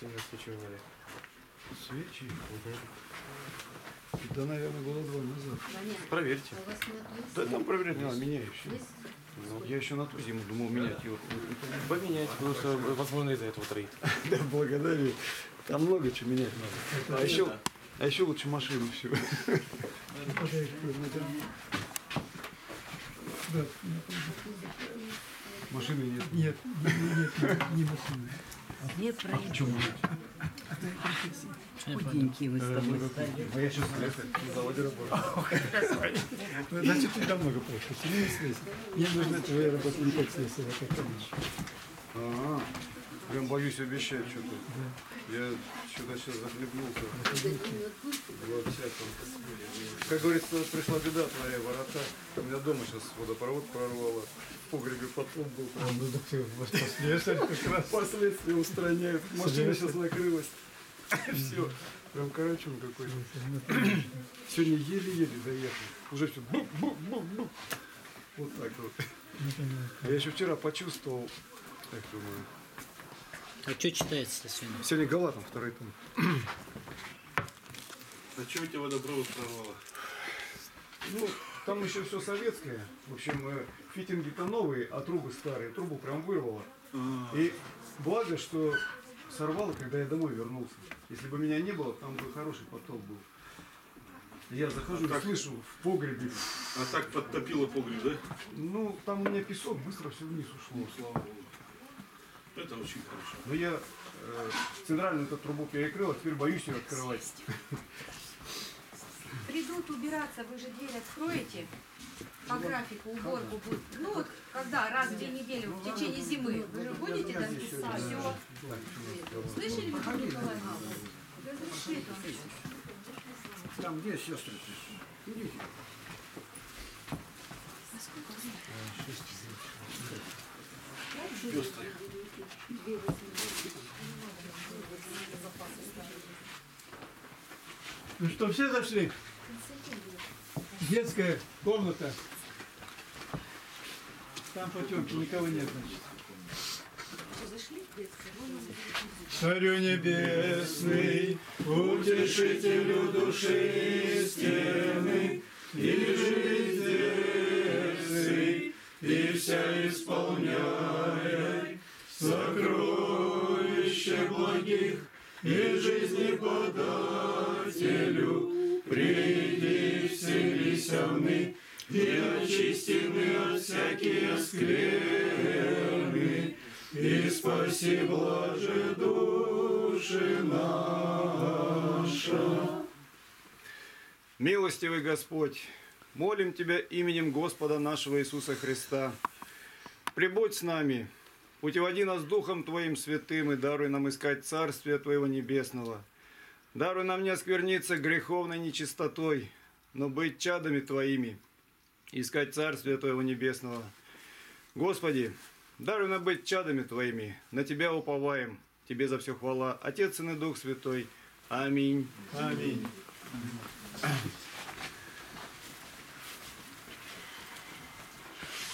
сильно свечу жгли? Свечи? Да, наверное, года два назад. Проверьте. У вас нет Да там проверять не надо, меняющие. Есть? Ну, я еще на ту зиму думал менять его. Поменять, потому что, возможно, из-за этого троит. Да, благодарю. Там много чего менять надо. А еще, а еще лучше машину всю. Машины нет. Нет, нет, нет, не машина. Нет, проедем. Худенькие вы с тобой стали. А я сейчас на заводе работаю. Значит, ты давно просто семейная связь. Мне нужно твоя работа не как связь, а как помощь. Прям боюсь обещать что-то. Я что-то сейчас захлебнулся. Во всяком. Как говорится, пришла беда твоя, ворота. У меня дома сейчас водопровод прорвало. Погребе потом был. А, ну ты последствия как раз. Последствия устраняют. Машина сейчас накрылась. Все. Прям карачун какой-то. Сегодня еле-еле доехал. Уже все. бук-бук-бук-бук. Вот так вот. А я еще вчера почувствовал, так думаю. А что читается сегодня? Сегодня Галатом второй том. А что у тебя водопровод прорвало? Ну, там еще все советское. В общем, э, фитинги-то новые, а трубы старые. Трубу прям вырвало. И благо, что сорвало, когда я домой вернулся. Если бы меня не было, там бы хороший поток был. Я захожу и слышу в погребе. А так подтопило погреб, да? Ну, там у меня песок, быстро все вниз ушло. Слава Богу. Это очень хорошо. Но я э, центральную эту трубу перекрыл, а теперь боюсь ее открывать. Придут убираться, вы же дверь откроете. По графику уборку будет. Ну вот, когда раз в две недели, в течение зимы. Вы же будете там писать? Все. Слышали, Михаил Николаевич? Разрешит он. Там где сестры? Идите. Пестрый. Ну что, все зашли? Детская комната. Там потемки, никого нет, значит. Царю небесный, утешителю души стены, и жизнь и вся исполняй сокровища благих, и жизни подателю, приди вселися в мы, и очисти от всякие скверны, и спаси блаже души наша. Милостивый Господь, молим Тебя именем Господа нашего Иисуса Христа. Прибудь с нами, путеводи нас Духом Твоим святым и даруй нам искать Царствие Твоего Небесного. Даруй нам не оскверниться греховной нечистотой, но быть чадами Твоими, искать Царствие Твоего Небесного. Господи, даруй нам быть чадами Твоими, на Тебя уповаем, Тебе за все хвала, Отец, Сын и Дух Святой. Аминь. Аминь.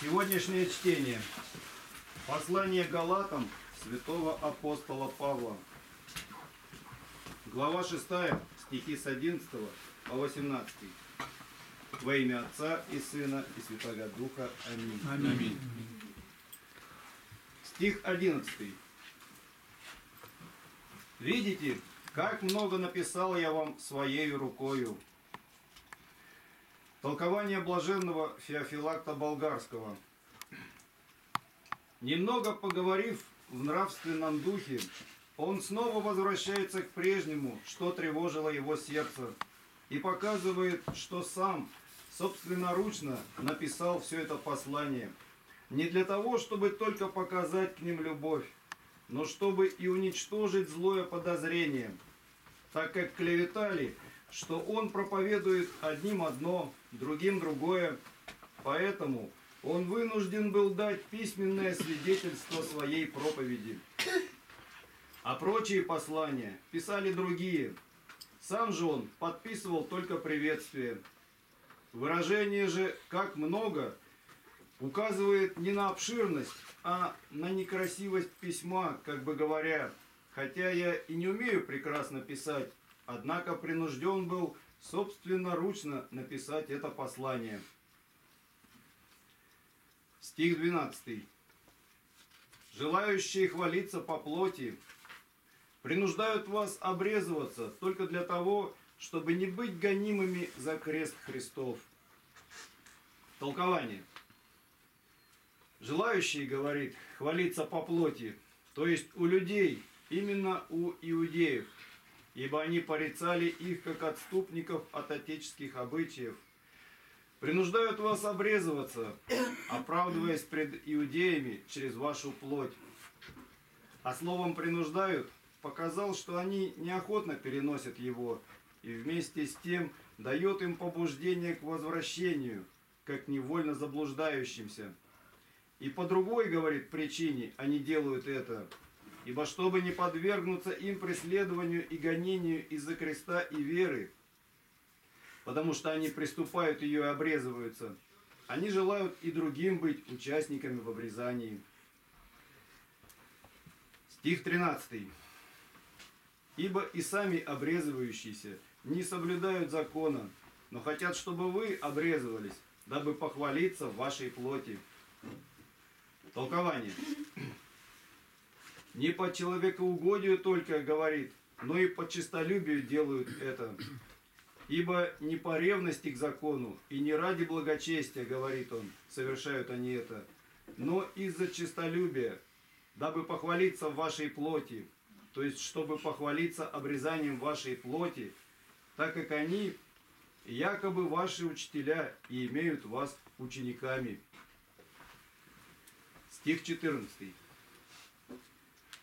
Сегодняшнее чтение. Послание Галатам святого апостола Павла. Глава 6, стихи с 11 по 18. Во имя Отца и Сына и Святого Духа. Аминь. Аминь. Стих 11. Видите, как много написал я вам своей рукою. Толкование блаженного Феофилакта Болгарского. Немного поговорив в нравственном духе, он снова возвращается к прежнему, что тревожило его сердце, и показывает, что сам собственноручно написал все это послание. Не для того, чтобы только показать к ним любовь, но чтобы и уничтожить злое подозрение, так как клеветали, что он проповедует одним одно, другим другое. Поэтому он вынужден был дать письменное свидетельство своей проповеди. А прочие послания писали другие. Сам же он подписывал только приветствие. Выражение же «как много» указывает не на обширность, а на некрасивость письма, как бы говоря, хотя я и не умею прекрасно писать, однако принужден был собственноручно написать это послание. Стих 12. Желающие хвалиться по плоти принуждают вас обрезываться только для того, чтобы не быть гонимыми за крест Христов. Толкование. Желающие, говорит, хвалиться по плоти, то есть у людей, именно у иудеев, ибо они порицали их как отступников от отеческих обычаев, принуждают вас обрезываться, оправдываясь пред иудеями через вашу плоть. А словом принуждают показал, что они неохотно переносят его, и вместе с тем дает им побуждение к возвращению, как невольно заблуждающимся. И по другой, говорит, причине они делают это, ибо чтобы не подвергнуться им преследованию и гонению из-за креста и веры, потому что они приступают ее и обрезываются, они желают и другим быть участниками в обрезании. Стих 13. Ибо и сами обрезывающиеся не соблюдают закона, но хотят, чтобы вы обрезывались, дабы похвалиться в вашей плоти. Толкование. Не по человекоугодию только говорит, но и по честолюбию делают это. Ибо не по ревности к закону и не ради благочестия, говорит он, совершают они это, но из-за честолюбия, дабы похвалиться в вашей плоти, то есть чтобы похвалиться обрезанием вашей плоти, так как они якобы ваши учителя и имеют вас учениками. Стих 14.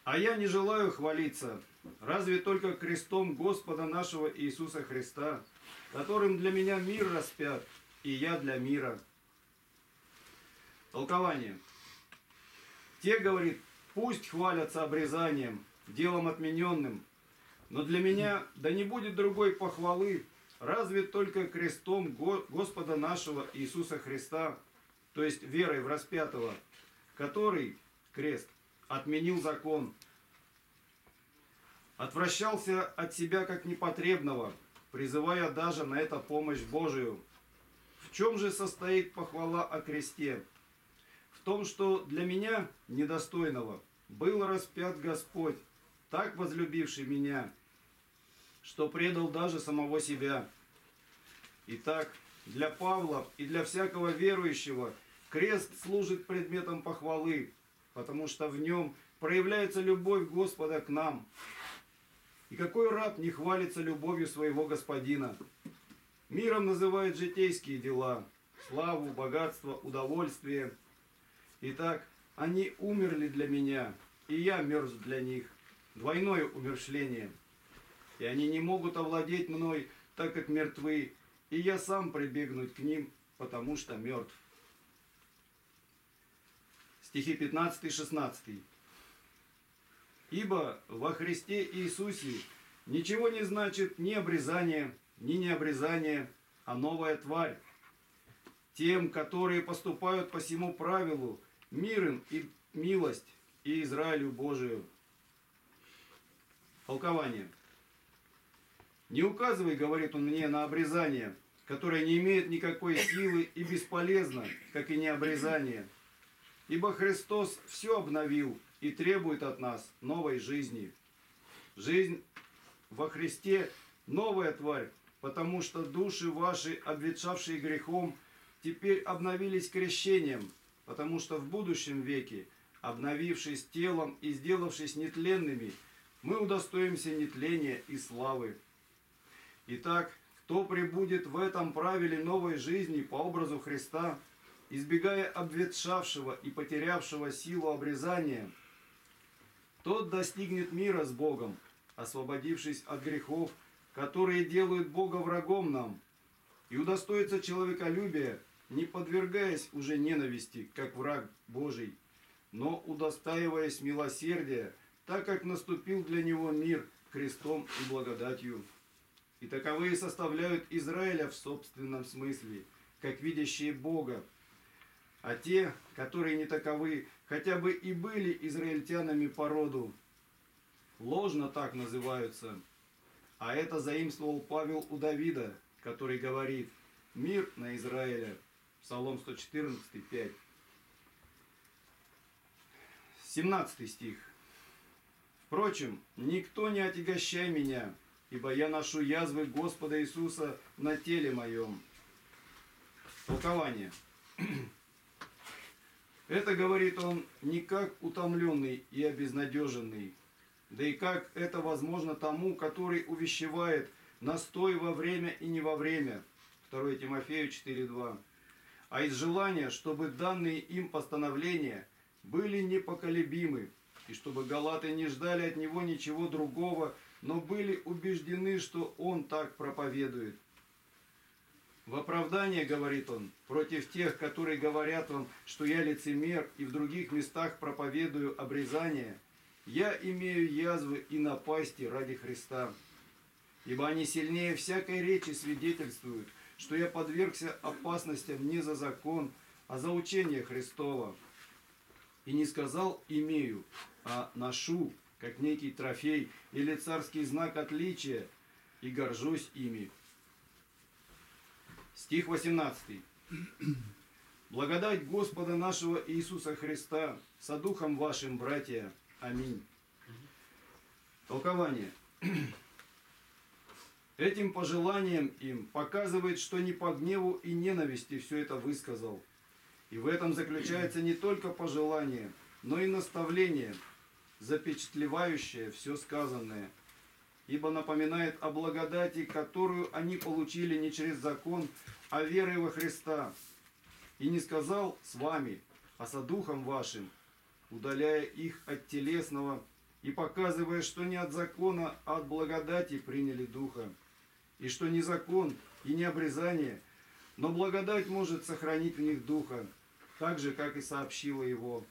А я не желаю хвалиться, разве только крестом Господа нашего Иисуса Христа, которым для меня мир распят, и я для мира. Толкование. Те, говорит, пусть хвалятся обрезанием, делом отмененным, но для меня да не будет другой похвалы, разве только крестом Господа нашего Иисуса Христа, то есть верой в распятого, который, крест, отменил закон, отвращался от себя как непотребного, призывая даже на это помощь Божию. В чем же состоит похвала о кресте? В том, что для меня, недостойного, был распят Господь, так возлюбивший меня, что предал даже самого себя. Итак, для Павла и для всякого верующего крест служит предметом похвалы, потому что в нем проявляется любовь Господа к нам. И какой раб не хвалится любовью своего господина? Миром называют житейские дела, славу, богатство, удовольствие. Итак, они умерли для меня, и я мерз для них двойное умершление. И они не могут овладеть мной, так как мертвы, и я сам прибегнуть к ним, потому что мертв. Стихи 15 и 16. Ибо во Христе Иисусе ничего не значит ни обрезание, ни необрезание, а новая тварь. Тем, которые поступают по всему правилу, миром и милость и Израилю Божию. Толкование. Не указывай, говорит он мне, на обрезание, которое не имеет никакой силы и бесполезно, как и не обрезание. Ибо Христос все обновил и требует от нас новой жизни. Жизнь во Христе – новая тварь, потому что души ваши, обветшавшие грехом, теперь обновились крещением, потому что в будущем веке, обновившись телом и сделавшись нетленными – мы удостоимся нетления и славы. Итак, кто пребудет в этом правиле новой жизни по образу Христа, избегая обветшавшего и потерявшего силу обрезания, тот достигнет мира с Богом, освободившись от грехов, которые делают Бога врагом нам, и удостоится человеколюбия, не подвергаясь уже ненависти, как враг Божий, но удостаиваясь милосердия, так как наступил для него мир крестом и благодатью. И таковые составляют Израиля в собственном смысле, как видящие Бога. А те, которые не таковы, хотя бы и были израильтянами по роду, ложно так называются. А это заимствовал Павел у Давида, который говорит «Мир на Израиле». Псалом 114, 5. 17 стих. Впрочем, никто не отягощай меня, ибо я ношу язвы Господа Иисуса на теле моем. Толкование. Это говорит он не как утомленный и обезнадеженный, да и как это возможно тому, который увещевает настой во время и не во время. 2 Тимофею 4.2. А из желания, чтобы данные им постановления были непоколебимы, и чтобы галаты не ждали от него ничего другого, но были убеждены, что он так проповедует. В оправдание, говорит он, против тех, которые говорят вам, что я лицемер и в других местах проповедую обрезание, я имею язвы и напасти ради Христа. Ибо они сильнее всякой речи свидетельствуют, что я подвергся опасностям не за закон, а за учение Христова. И не сказал «имею», а «ношу», как некий трофей или царский знак отличия, и горжусь ими. Стих 18. Благодать Господа нашего Иисуса Христа со Духом вашим, братья. Аминь. Толкование. Этим пожеланием им показывает, что не по гневу и ненависти все это высказал. И в этом заключается не только пожелание, но и наставление, запечатлевающее все сказанное. Ибо напоминает о благодати, которую они получили не через закон, а верой во Христа. И не сказал с вами, а со Духом вашим, удаляя их от телесного и показывая, что не от закона, а от благодати приняли Духа, и что не закон и не обрезание, но благодать может сохранить в них Духа, так же, как и сообщила его.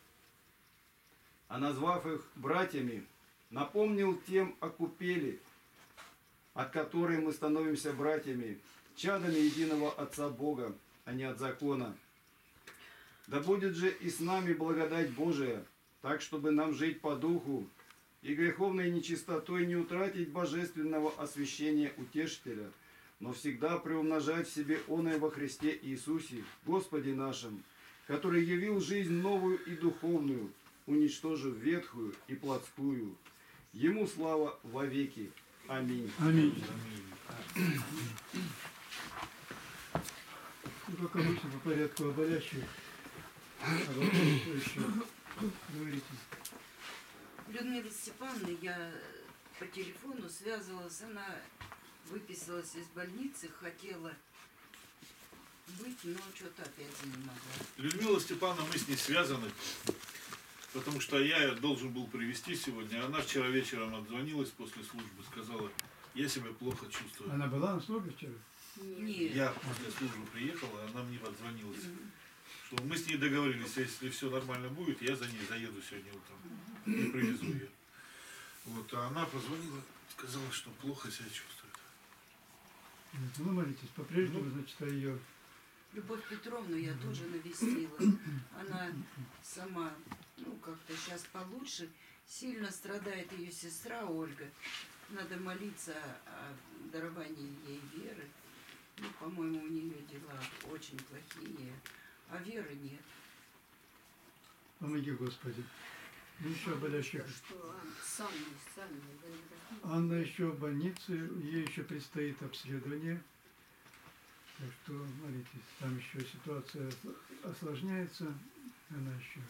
А назвав их братьями, напомнил тем о купели, от которой мы становимся братьями, чадами единого Отца Бога, а не от закона. Да будет же и с нами благодать Божия, так, чтобы нам жить по духу и греховной нечистотой не утратить божественного освящения Утешителя, но всегда приумножать в себе оное во Христе Иисусе, Господе нашим, который явил жизнь новую и духовную, уничтожив ветхую и плотскую. Ему слава во веки. Аминь. Аминь. Ну, как обычно, по порядку о болящих. А еще? Говорите. Людмила Степановна, я по телефону связывалась, она выписалась из больницы, хотела быть, но что-то опять не могла. Людмила Степановна, мы с ней связаны, потому что я ее должен был привести сегодня. Она вчера вечером отзвонилась после службы, сказала, я себя плохо чувствую. Она была на службе вчера? Нет. Я после службы приехала, она мне отзвонилась. Что мы с ней договорились, если все нормально будет, я за ней заеду сегодня утром и привезу ее. Вот, а она позвонила, сказала, что плохо себя чувствует. Ну, молитесь, по-прежнему, значит, о ее Любовь Петровну я тоже навестила. Она сама, ну, как-то сейчас получше. Сильно страдает ее сестра Ольга. Надо молиться о даровании ей веры. Ну, по-моему, у нее дела очень плохие, а веры нет. Помоги, Господи. Ну, еще сами, Анна еще в больнице, ей еще предстоит обследование. Так что молитесь, там еще ситуация осложняется, она еще.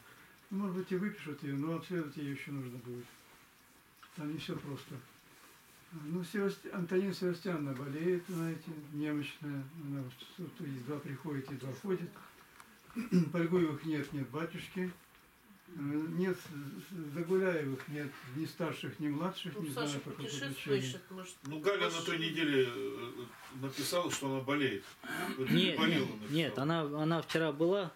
Ну, может быть, и выпишут ее, но обследовать ее еще нужно будет. Там не все просто. Ну, Севасти... Антонина Севастьяновна болеет, знаете, немощная. Она вот едва приходит, едва ходит. Польгуевых нет, нет батюшки. Э, Нет Загуляевых, нет ни старших, ни младших, не знаю по какой причине. может. Ну, Галя на той неделе э, написала, что она болеет. Нет, болела, нет, нет, она, она вчера была,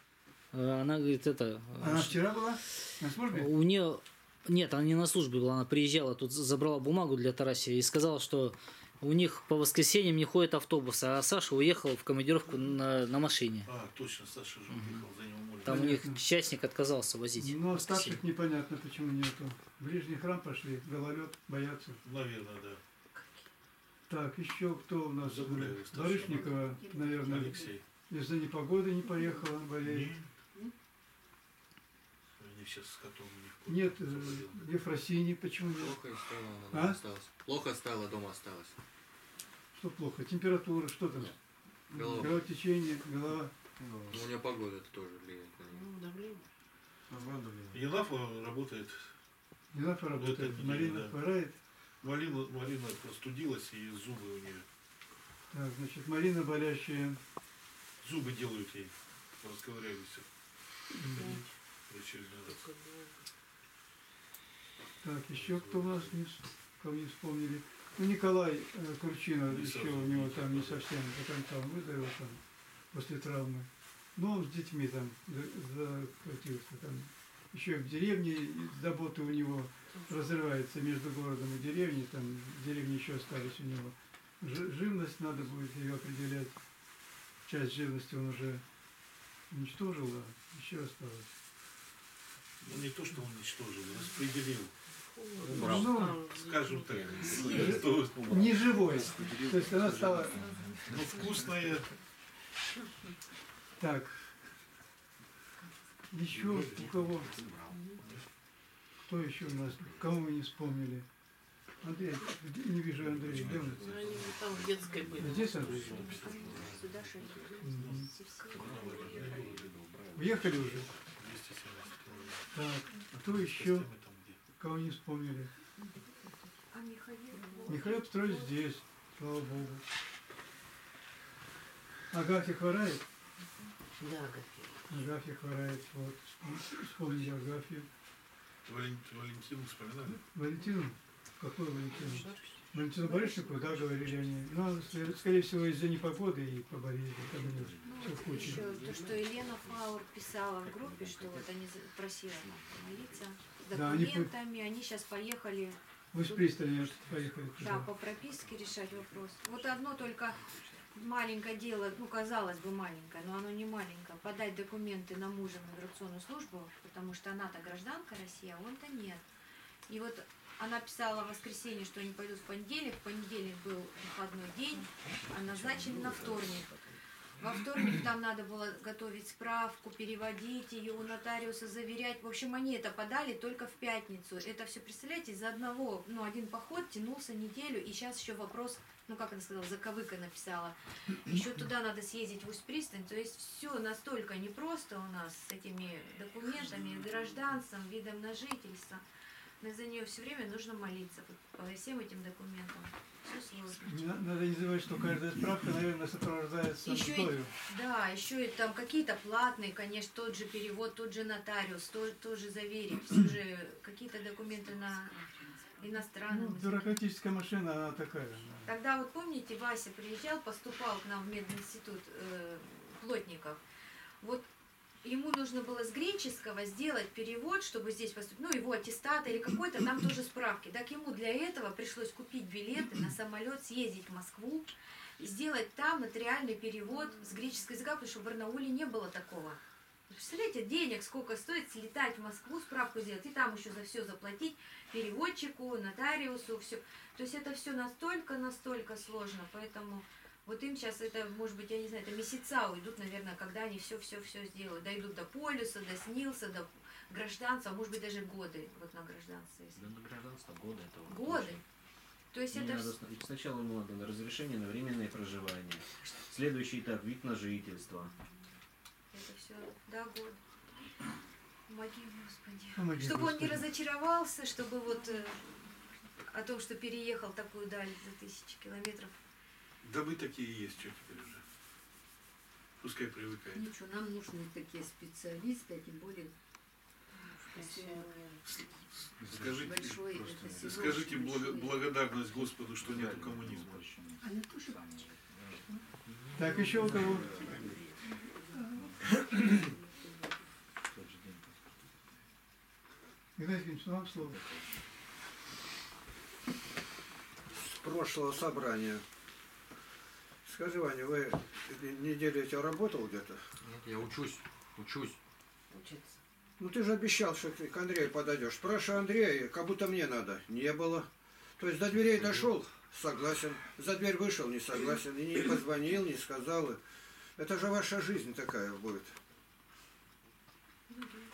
она говорит, это... э, Она вчера была на службе? У нее... Нет, она не на службе была, она приезжала, тут забрала бумагу для Тарасия и сказала, что у них по воскресеньям не ходит автобус, а Саша уехал в командировку на, на машине. А, точно, Саша же уехал, за него молится. Там у них Понятно. частник отказался возить. Ну, а старших непонятно, почему нету. В ближний храм пошли, гололед, боятся. Наверное, да. Так, еще кто у нас? Барышникова, наверное, Алексей. из-за непогоды не поехала, болеет. Не. Сейчас с котом у них Нет, э, заболел. Ефросини почему нет? Плохо стало, она А? осталась. Плохо стало, дома осталась. Что плохо? Температура, что там? Голова. Кровотечение, голова. Ну, у нее погода это тоже влияет на нее. Енафа работает. Ненафа работает, это не Марина да. хворает. Марина, Марина простудилась и зубы у нее. Так, значит, Марина болящая. Зубы делают ей. Разговаривались в очередной раз. Так, еще кто у нас не, кого не вспомнили? Ну, Николай э, Курчинов, Не еще совсем, у него не там не совсем. до конца он выздоровел там после травмы. Но он с детьми там за- закрутился там. Еще в деревне заботы у него разрывается между городом и деревней, там деревни еще остались у него. Живность надо будет ее определять. Часть живности он уже уничтожил, а еще осталось. Ну не то, что он уничтожил, распределил. Ну, Скажем так. Не живой. То есть она стала ну, вкусное. Так. Еще у кого? Кто еще у нас? Кого мы не вспомнили? Андрей, не вижу Андрея. Где он? Ну, они там в детской были. Здесь Андрей? Сюда. Уехали уже? 270 километров. Так, а кто еще? Там где? Кого не вспомнили? А Михаил? Михаил Петрович здесь, слава Богу. Агафья хворает? Да, Агафья. Агафья хворает, вот. Вспомнили Агафью. Вален- Валентину вспоминали? Валентину? Какой Валентину? Валентину Барышникову, да, говорили они. Ну, скорее всего, из-за непогоды и по болезни. Там у них всё в куче. Еще то, что Елена Фаур писала в группе, что вот они просила нам помолиться с Да, они документами, они сейчас поехали Вы с пристани поехали да, туда. по прописке решать вопрос. Вот одно только маленькое дело, ну казалось бы маленькое, но оно не маленькое, подать документы на мужа в миграционную службу, потому что она-то гражданка России, а он-то нет. И вот она писала в воскресенье, что они пойдут в понедельник, в понедельник был выходной день, а назначили на вторник. Во вторник там надо было готовить справку, переводить ее у нотариуса, заверять. В общем, они это подали только в пятницу. Это все, представляете, из-за одного, ну, один поход тянулся неделю, и сейчас еще вопрос, ну, как она сказала, заковыка написала. Еще туда надо съездить в Усть-Пристань. То есть все настолько непросто у нас с этими документами, гражданством, видом на жительство. Но за нее все время нужно молиться вот по всем этим документам. Все сложно. Не на- Надо не забывать, что каждая справка, наверное, сопровождается Еще и-. Да, еще и там какие-то платные, конечно, тот же перевод, тот же нотариус, то, тоже заверить, все же какие-то документы на иностранном. Ну, бюрократическая машина, она такая. да. Тогда вот помните, Вася приезжал, поступал к нам в мединститут э, плотников. Вот ему нужно было с греческого сделать перевод, чтобы здесь поступить, ну, его аттестат или какой-то там тоже справки. Так ему для этого пришлось купить билеты на самолет, съездить в Москву, сделать там нотариальный перевод с греческого языка, потому что в Барнауле не было такого. Представляете, денег сколько стоит слетать в Москву, справку сделать, и там еще за все заплатить переводчику, нотариусу, все. То есть это все настолько, настолько сложно, поэтому вот им сейчас это, может быть, я не знаю, это месяца уйдут, наверное, когда они все-все-все сделают. Дойдут до полюса, до СНИЛСа, до гражданства, а может быть, даже годы вот на гражданство. если- Да на гражданство годы это вот Годы. точно. То есть Мне это надо сначала ему надо на разрешение на временное проживание. Следующий этап вид на жительство. Это все, да, год. Помоги, Господи. Помоги, чтобы он не Господи. разочаровался, чтобы вот э, о том, что переехал такую даль за тысячи километров. Да вы такие и есть, что теперь уже. Пускай привыкает. Ничего, нам нужны такие специалисты, а тем более Скажите, большой это скажите большое. благодарность Господу, что нету коммунизма. Она тоже Так, еще у кого? Игнатий Евгеньевич, вам слово. с прошлого собрания. Скажи, Ваня, вы неделю эти работал где-то? Нет, я учусь, учусь. учиться. Ну ты же обещал, что ты к Андрею подойдешь. Спрашиваю Андрея, как будто мне надо. Не было. То есть до дверей дошел, согласен. За дверь вышел, не согласен. И не позвонил, не сказал. Это же ваша жизнь такая будет.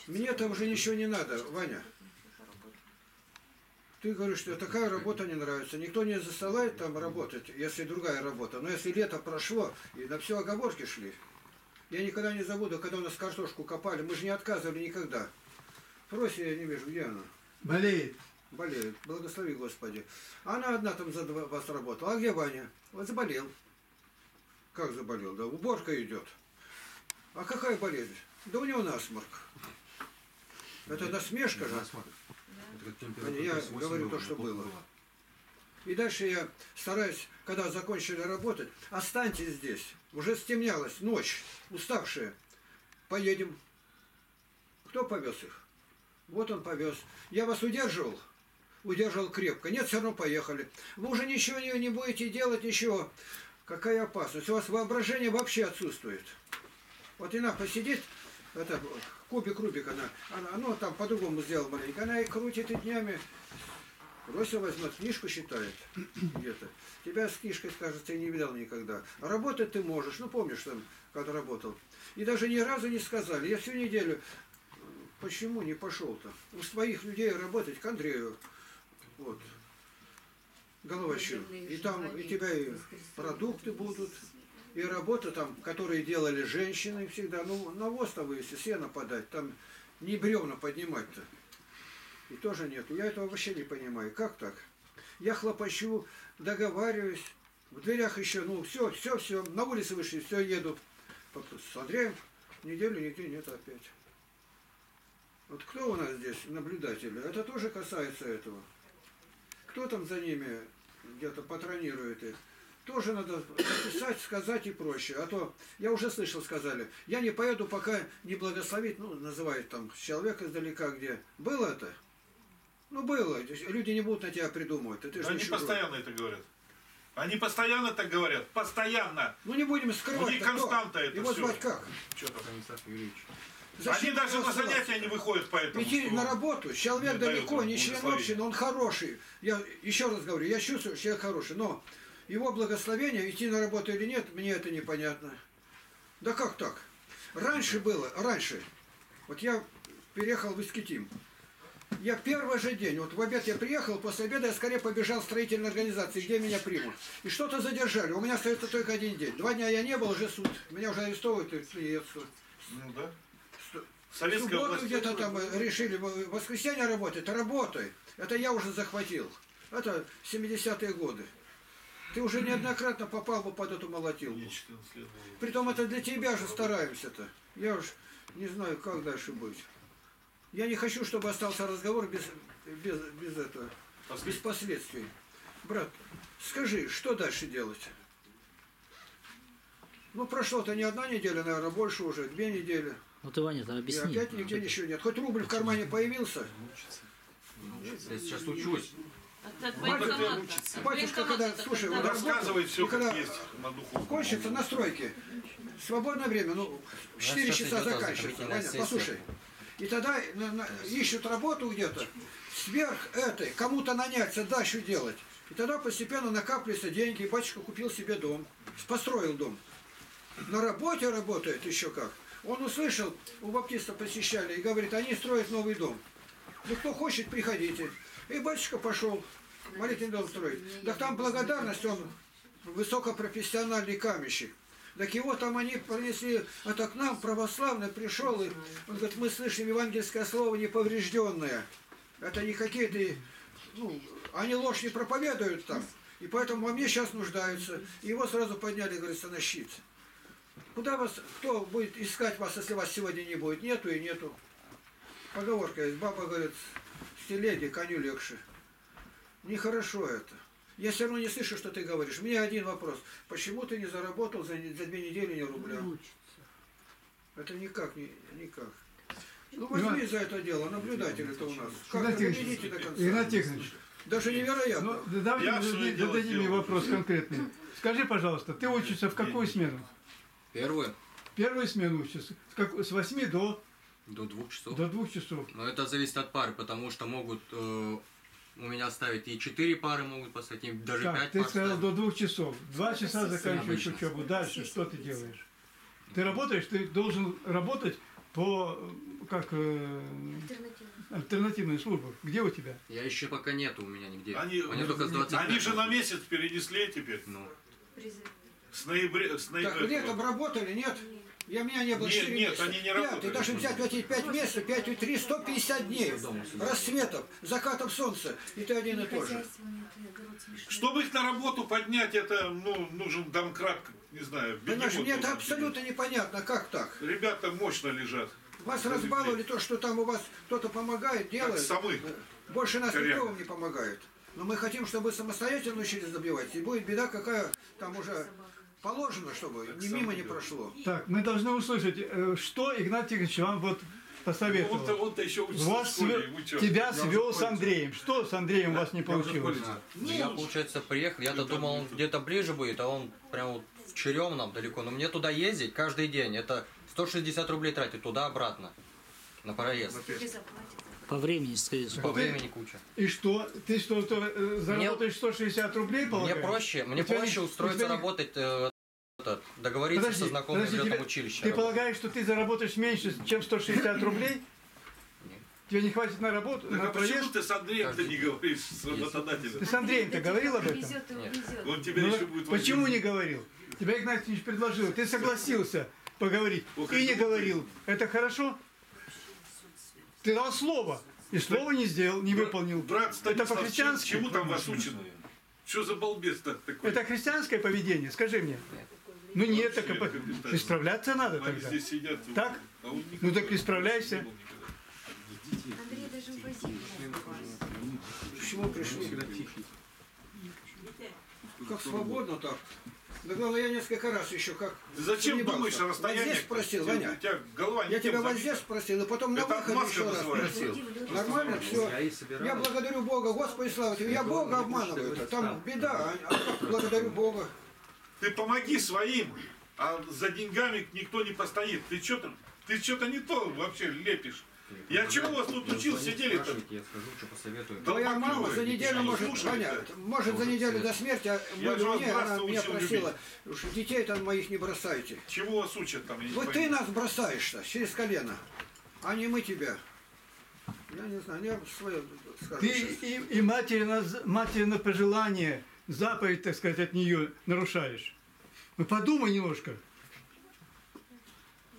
Мне-то уже ничего не надо, Ваня. Ты говоришь, что такая работа не нравится. Никто не заставляет там работать, если другая работа. Но если лето прошло, и на все оговорки шли. Я никогда не забуду, когда у нас картошку копали, мы же не отказывали никогда. Фроси я не вижу, где она? Болеет. Болеет, благослови Господи. Она одна там за два- вас работала. А где Ваня? Вот заболел. Как заболел? Да уборка идет. А какая болезнь? Да у него насморк. Это насмешка же. Это Ваня, я 38 говорю то, что было. И дальше я стараюсь, когда закончили работать, останьтесь здесь. Уже стемнялось, ночь, уставшие. Поедем. Кто повез их? Вот он повез. Я вас удерживал? Удерживал крепко. Нет, все равно поехали. Вы уже ничего не, не будете делать, ничего. Какая опасность. У вас воображение вообще отсутствует. Вот она посидит, это кубик Рубик, она, она ну, там по-другому сделала маленько. Она и крутит и днями. Рося возьмет, книжку считает где-то. Тебя с книжкой скажет, ты не видал никогда. Работать ты можешь. Ну, помнишь, там, когда работал. И даже ни разу не сказали. Я всю неделю, почему не пошел-то? У своих людей работать к Андрею. Вот. Головощу. И там и тебя и продукты будут, и работа там, которые делали женщины всегда. Ну, навоз-то вывести, сено подать, там не бревна поднимать-то. И тоже нет. Я этого вообще не понимаю. Как так? Я хлопочу, договариваюсь, в дверях еще, ну, все, все, все, на улице вышли, все, еду. С Андреем неделю нигде нет опять. Вот кто у нас здесь наблюдатели? Это тоже касается этого. Кто там за ними где-то патронирует их? Тоже надо написать, сказать и проще. А то, я уже слышал, сказали, я не поеду, пока не благословит, ну, называют там человек издалека, где. Было это? Ну, было. Люди не будут на тебя придумывать. Же Они постоянно это говорят. Они постоянно так говорят. Постоянно. Ну, не будем скрывать. У них константа это Его всё. звать как? Что там? Станислав Юрьевич. Зачем Они даже на занятия не выходят поэтому. Идти что на работу, человек далеко, не член общины, он хороший. Я еще раз говорю, я чувствую, что человек хороший, но его благословение, идти на работу или нет, мне это непонятно. Да как так? Раньше было, раньше, вот я переехал в Искитим. Я первый же день, вот в обед я приехал, после обеда я скорее побежал в строительной организации, где меня примут. И что-то задержали. У меня остается только один день. Два дня я не был, уже суд. Меня уже арестовывают и приедут. Ну да. Советская субботу где-то там решили, воскресенье работать, работай. Это я уже захватил. Это 70-е годы. Ты уже неоднократно попал бы под эту молотилку. Мне 14 лет было. Притом это для тебя же стараемся-то. Я уж не знаю, как дальше быть. Я не хочу, чтобы остался разговор без, без, без этого, без последствий. Брат, скажи, что дальше делать? Ну, прошло-то не одна неделя, наверное, больше уже, две недели. Вот, Иваня-то И объясни. опять нигде ничего нет. Хоть рубль в кармане появился. Я сейчас учусь. Это Батюшка, когда, слушай, Он рассказывает все, когда как есть на духу. кончится настройки, свободное время, ну, в 4 сейчас часа заканчивается, сессия. послушай. И тогда на- на- ищут работу где-то, сверх этой, кому-то наняться, дачу делать. И тогда постепенно накапливаются деньги, и батюшка купил себе дом, построил дом. На работе работает еще как. Он услышал, у баптиста посещали, и говорит, они строят новый дом. Ну, кто хочет, приходите. И батюшка пошел молитвенный дом строить. Так там благодарность, он высокопрофессиональный каменщик. Так его там они принесли, это к нам православный пришел, и он говорит, мы слышим евангельское слово неповрежденное. Это не какие-то, ну, они ложь не проповедуют там. И поэтому во мне сейчас нуждаются. И его сразу подняли, говорится, на щит. Куда вас, кто будет искать вас, если вас сегодня не будет? Нету и нету. Поговорка есть. Баба говорит, телеги коню легче. Нехорошо это. Я все равно не слышу, что ты говоришь. У меня один вопрос. Почему ты не заработал за, за две недели ни рубля? Это никак, не, никак. Ну возьми за это дело, наблюдатели-то у нас. Как Игнат до конца. Игнат Тихонович, Даже невероятно. ну, давайте Я дело зададим мне вопрос конкретный. Скажи, пожалуйста, ты учишься в какую смену? Первое. А Первую смену учишься. С, как- с 8 до До двух часов. До двух часов. Но это зависит от пары, потому что могут э, у меня ставить и четыре пары могут поставить, и даже Так, пять ты пар сказал ставить. до двух часов. Два часа заканчиваешь Обычно. учебу. Дальше что ты делаешь? Ты работаешь, ты должен работать по как э, альтернативной службе. Где у тебя? Я еще пока нету у меня нигде. Они, Они только с 20 они же на месяц перенесли теперь. Ну. С ноября, с ноября. Так, летом работали, нет? Я, меня не было Нет, 4 нет, месяца. они не Пять, работали. Ты должен взять платить 5 месяцев, 5 и 3, 150 дней. Рассветом, закатом солнца. И ты один и тот же. Чтобы их на работу поднять, это ну, нужен домкрат, не знаю, Понимаешь, мне это абсолютно непонятно, как так. Ребята мощно лежат. Вас разбаловали то, что там у вас кто-то помогает, делает. самы. Больше нас Коряга. никто вам не помогает. Но мы хотим, чтобы вы самостоятельно учились добивать. И будет беда, какая там уже положено, чтобы ни мимо не прошло. Так, мы должны услышать, э, что Игнат Тихонович вам вот посоветовал. Он-то, он-то еще учится Вас в школе, све- ему чё? тебя свел с Андреем. Что с Андреем у вас не получилось? Ну, Я, получается, приехал, я-то думал, он где-то ближе будет, а он прям вот в Черемном далеко. Но мне туда ездить каждый день, это 160 рублей тратить туда-обратно. На проезд. По времени, скорее всего. По времени куча. И что? Ты что, то, э, заработаешь 160 рублей, Мне полагаешь? проще, мне У тебя проще не- устроиться не- работать, э, договориться Подожди, со знакомым подожди, в тебя- училище. Ты работать. полагаешь, что ты заработаешь меньше, чем 160 рублей? Тебе не хватит на работу, Так на а почему проезд? ты с Андреем-то не говоришь, с работодателем? Ты с Андреем-то говорил об этом? Он тебя Ну, еще будет Почему возить. не говорил? Тебя Игнат Ильич предложил, ты согласился поговорить Ох, и не ты. говорил. Это хорошо? Ты дал слово, и слово не сделал, не выполнил. Брат Это Станислав, чему, по-христиански? чему там вас учат? Что за балбес такой? Это христианское поведение, скажи мне. Ну нет, так исправляться надо Они тогда. здесь сидят. Так? а Ну так исправляйся. Андрей даже в Бразилии Почему пришли? Как свободно так. Да главное, я несколько раз еще как... Ты зачем сомневался. думаешь о расстоянии? Вот здесь спросил, У Ваня. тебя голова не Я тебя вот здесь спросил, и потом на выходе отмазка еще раз спросил. Нормально, все. Я благодарю Бога, Господи, слава тебе. Я Бога обманываю. Там беда, а а как благодарю Бога. Ты помоги своим, а за деньгами никто не постоит. Ты что там? Ты что-то не то вообще лепишь. Я чего вас тут учил, сидели-то? Я скажу, что посоветую. Твоя мама за неделю может, да. может за неделю до смерти, а Я мне, она меня просила, уж детей там моих не бросайте. Чего вас учат там? я Вот ты нас бросаешь-то через колено, а не мы тебя. Я не знаю, я свое скажу Ты и, и матери, на, матери на пожелание, заповедь, так сказать, от нее нарушаешь. Ну подумай немножко.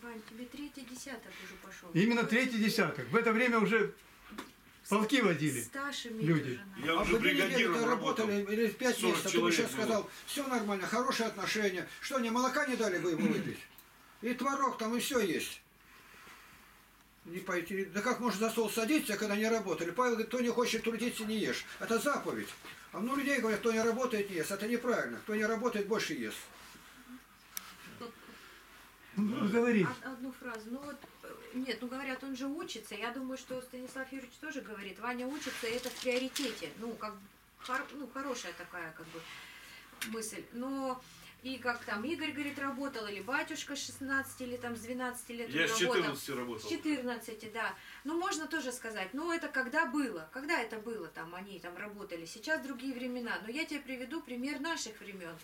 Вань, тебе третий десяток уже пошел. Именно третий десяток. В это время уже полки водили Стаж люди. Я А уже бригадиром работал. работали, или пять 40 месяцев, ты бы сейчас было. сказал, все нормально, хорошие отношения. Что, не молока не дали бы ему выпить? И творог там, и все есть. Не пойти. Да как можно за стол садиться, когда не работали? Павел говорит, кто не хочет трудиться, не ешь. Это заповедь. А ну людей говорят, кто не работает, не ест. Это неправильно. Кто не работает, больше ест. Ну, говори. Од- Одну фразу. Ну вот, э, нет, ну говорят, он же учится. Я думаю, что Станислав Юрьевич тоже говорит. Ваня учится, и это в приоритете. Ну, как хор- ну, хорошая такая, как бы, мысль. Но и как там Игорь, говорит, работал, или батюшка с 16 или там с 12 лет Я с работал. 14 работал. С 14, да. Ну, можно тоже сказать, ну, это когда было, когда это было, там, они там работали. Сейчас другие времена. Но я тебе приведу пример наших времен.